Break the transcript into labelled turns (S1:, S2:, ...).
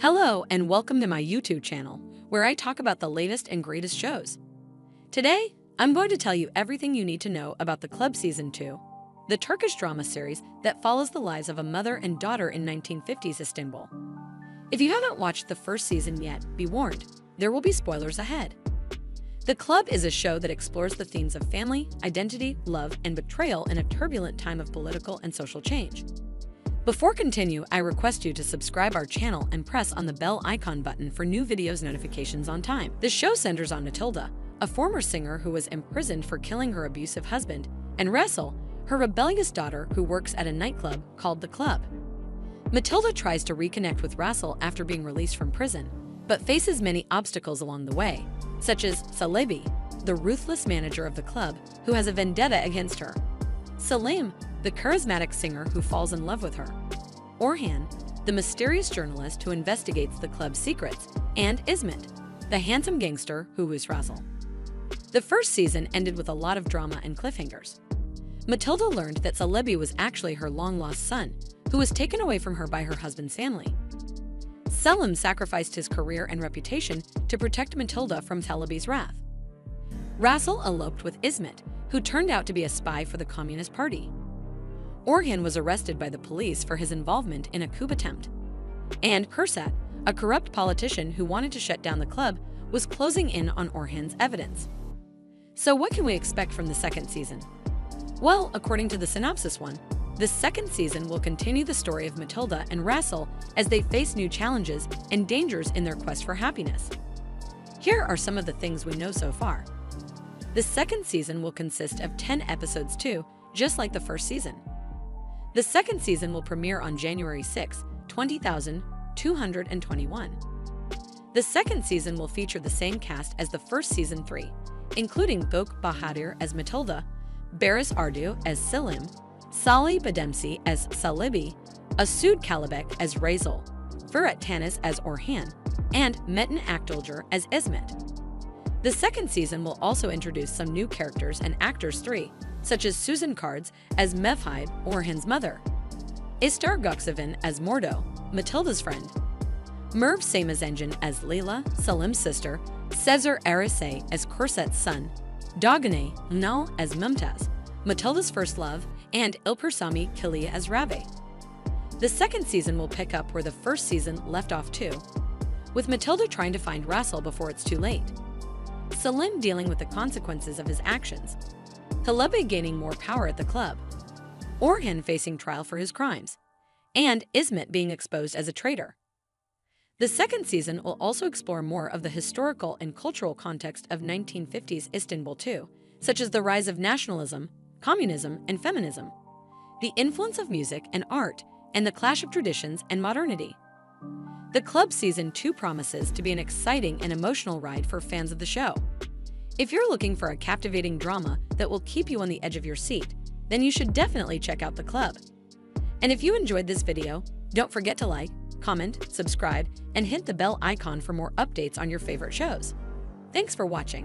S1: Hello, and welcome to my YouTube channel, where I talk about the latest and greatest shows. Today, I'm going to tell you everything you need to know about The Club Season 2, the Turkish drama series that follows the lives of a mother and daughter in 1950s Istanbul. If you haven't watched the first season yet, be warned, there will be spoilers ahead. The Club is a show that explores the themes of family, identity, love, and betrayal in a turbulent time of political and social change. Before continue, I request you to subscribe our channel and press on the bell icon button for new videos notifications on time. The show centers on Matilda, a former singer who was imprisoned for killing her abusive husband, and Russell, her rebellious daughter who works at a nightclub called The Club. Matilda tries to reconnect with Russell after being released from prison, but faces many obstacles along the way, such as Celebi, the ruthless manager of the club who has a vendetta against her. Salim, the charismatic singer who falls in love with her. Orhan, the mysterious journalist who investigates the club's secrets, and Ismet, the handsome gangster who is Rasul. The first season ended with a lot of drama and cliffhangers. Matilda learned that Celebi was actually her long-lost son, who was taken away from her by her husband's family. Selim sacrificed his career and reputation to protect Matilda from Celebi's wrath. Rasul eloped with Ismet, who turned out to be a spy for the Communist Party. Orhan was arrested by the police for his involvement in a coup attempt. And Kursat, a corrupt politician who wanted to shut down the club, was closing in on Orhan's evidence. So what can we expect from the second season? Well, according to the synopsis one, the second season will continue the story of Matilda and Rassel as they face new challenges and dangers in their quest for happiness. Here are some of the things we know so far. The second season will consist of 10 episodes too, just like the first season. The second season will premiere on January 6, 20221. The second season will feature the same cast as the first season 3, including Gok Bahadir as Matilda, Barış Ardu as Selim, Sali Bademci as Celebi, Asud Kalabek as Rasul, Ferhat Tanis as Orhan, and Metin Akdülger as Ismet. The second season will also introduce some new characters and actors three, such as Susan Cards as Mevhibe, Orhan's mother, Istar Gökseven as Mordo, Matilda's friend, Merv Merve Seymazengan as Leila, Salim's sister, Cesar Arise as Kursat's son, Dogane Nal as Mumtaz, Matilda's first love, and Ilpersami Kilia as Rave. The second season will pick up where the first season left off too, with Matilda trying to find Rasul before it's too late. Salim dealing with the consequences of his actions, Halabe gaining more power at the club, Orhan facing trial for his crimes, and Ismet being exposed as a traitor. The second season will also explore more of the historical and cultural context of 1950s Istanbul too, such as the rise of nationalism, communism, and feminism, the influence of music and art, and the clash of traditions and modernity. The Club Season 2 promises to be an exciting and emotional ride for fans of the show. If you're looking for a captivating drama that will keep you on the edge of your seat, then you should definitely check out The Club. And if you enjoyed this video, don't forget to like, comment, subscribe, and hit the bell icon for more updates on your favorite shows. Thanks for watching.